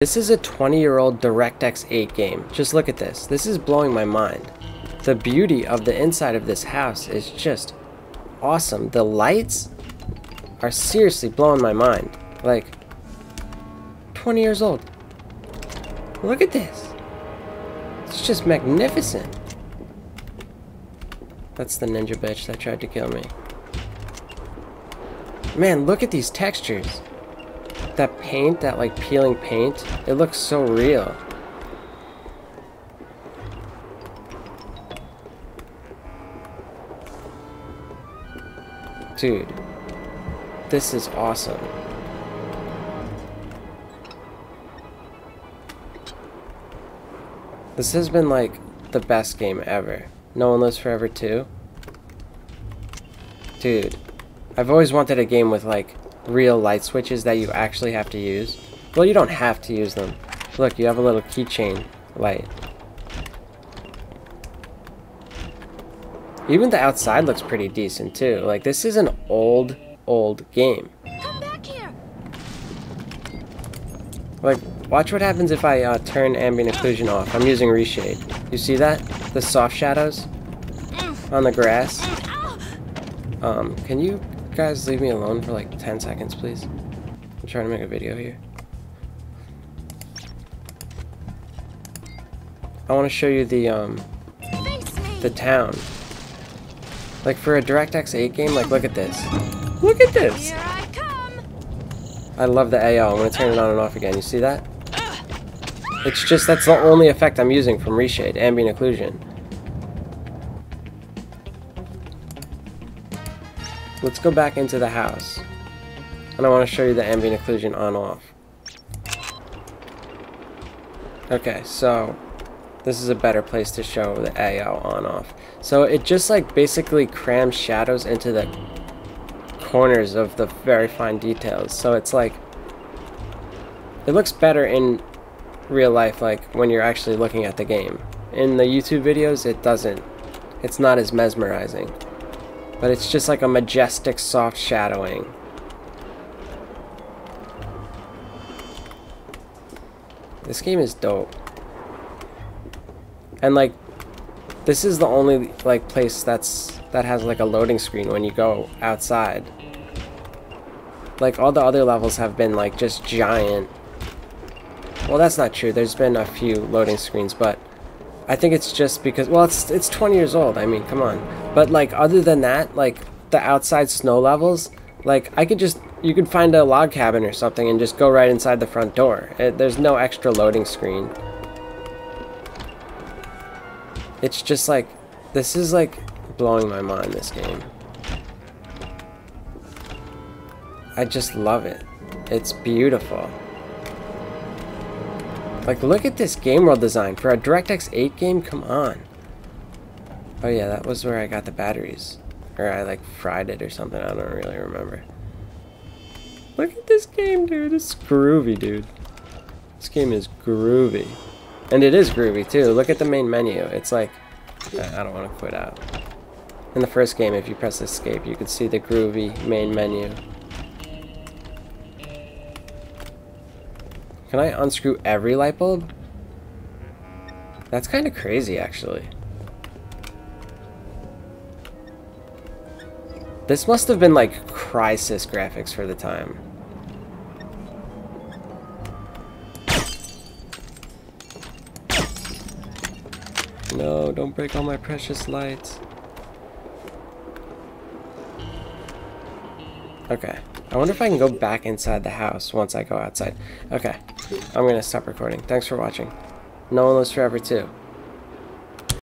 This is a 20 year old DirectX 8 game. Just look at this. This is blowing my mind. The beauty of the inside of this house is just awesome. The lights are seriously blowing my mind. Like, 20 years old. Look at this. It's just magnificent. That's the ninja bitch that tried to kill me. Man, look at these textures that paint, that like peeling paint, it looks so real. Dude, this is awesome. This has been like the best game ever. No One Lives Forever 2. Dude, I've always wanted a game with like real light switches that you actually have to use. Well, you don't have to use them. Look, you have a little keychain light. Even the outside looks pretty decent too. Like this is an old, old game. Come back here. Like, watch what happens if I uh, turn ambient occlusion off. I'm using reshade. You see that? The soft shadows on the grass. Um, can you guys leave me alone for like 10 seconds, please? I'm trying to make a video here. I want to show you the, um, the town. Like for a DirectX 8 game, like look at this. Look at this! I come. I love the AO. I'm going to turn it on and off again. You see that? It's just, that's the only effect I'm using from Reshade, Ambient Occlusion. Let's go back into the house. And I want to show you the ambient occlusion on off. Okay, so this is a better place to show the AO on off. So it just like basically crams shadows into the corners of the very fine details. So it's like it looks better in real life like when you're actually looking at the game. In the YouTube videos it doesn't. It's not as mesmerizing. But it's just like a majestic soft shadowing. This game is dope. And like this is the only like place that's that has like a loading screen when you go outside. Like all the other levels have been like just giant. Well, that's not true. There's been a few loading screens, but I think it's just because, well, it's it's 20 years old. I mean, come on. But like, other than that, like the outside snow levels, like I could just, you could find a log cabin or something and just go right inside the front door. It, there's no extra loading screen. It's just like, this is like blowing my mind. This game. I just love it. It's beautiful. Like, look at this game world design. For a DirectX 8 game, come on. Oh yeah, that was where I got the batteries. Or I, like, fried it or something. I don't really remember. Look at this game, dude. It's groovy, dude. This game is groovy. And it is groovy, too. Look at the main menu. It's like... I don't want to quit out. In the first game, if you press escape, you can see the groovy main menu. Can I unscrew every light bulb? That's kind of crazy, actually. This must have been like Crysis graphics for the time. No, don't break all my precious lights. Okay. I wonder if I can go back inside the house once I go outside. Okay. I'm going to stop recording. Thanks for watching. No One Lives Forever 2.